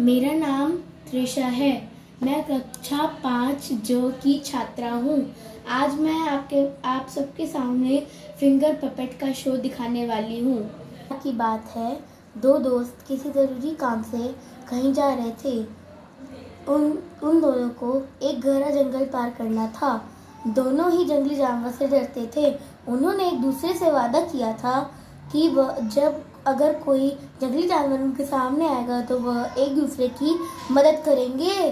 मेरा नाम त्रिशा है। मैं कक्षा पाँच जो की छात्रा हूँ। आज मैं आपके, आप सबके सामने फिंगर पपेट का शो दिखाने वाली हूँ। की बात है, दो दोस्त किसी ज़रूरी काम से कहीं जा रहे थे। उन उन दोनों को एक गहरा जंगल पार करना था। दोनों ही जंगली जानवर से डरते थे। उन्होंने एक दूसरे से वादा किया था कि वह, जब अगर कोई जंगली जानवर उनके सामने आएगा तो वह एक दूसरे की मदद करेंगे।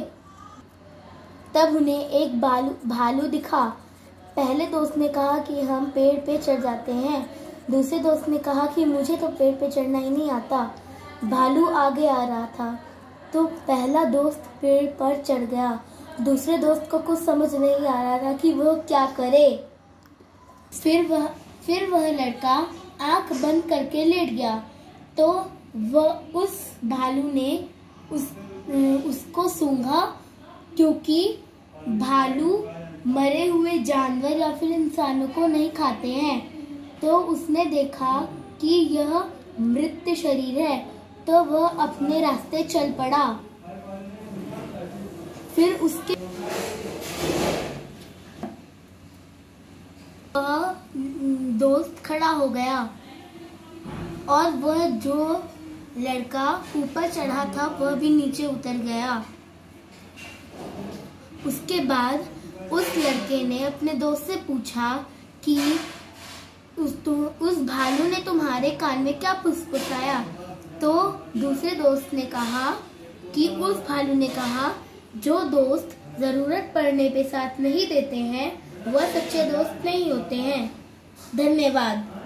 तब उन्हें एक बालू, भालू दिखा। पहले दोस्त ने कहा कि हम पेड़ पे चढ़ जाते हैं। दूसरे दोस्त ने कहा कि मुझे तो पेड़ पे चढ़ना ही नहीं आता। भालू आगे आ रहा था। तो पहला दोस्त पेड़ पर चढ़ गया। दूसरे दोस्त को कुछ समझ नहीं आ रहा था कि वह क्या करे। फिर वह फिर वह लड़का आँख बंद करके लेट गया। तो वह उस भालू ने उस उसको सूंघा क्योंकि भालू मरे हुए जानवर या फिर इंसानों को नहीं खाते हैं। तो उसने देखा कि यह मृत शरीर है तो वह अपने रास्ते चल पड़ा। फिर उसके दोस्त खड़ा हो गया। और वह जो लड़का ऊपर चढ़ा था, वह भी नीचे उतर गया। उसके बाद उस लड़के ने अपने दोस्त से पूछा कि, उस उस भालू ने तुम्हारे कान में क्या फुसफुसाया तो दूसरे दोस्त ने कहा कि, उस भालू ने कहा, जो दोस्त ज़रूरत पड़ने पे साथ नहीं देते हैं, वह सच्चे दोस्त नहीं होते हैं। धन्यवाद।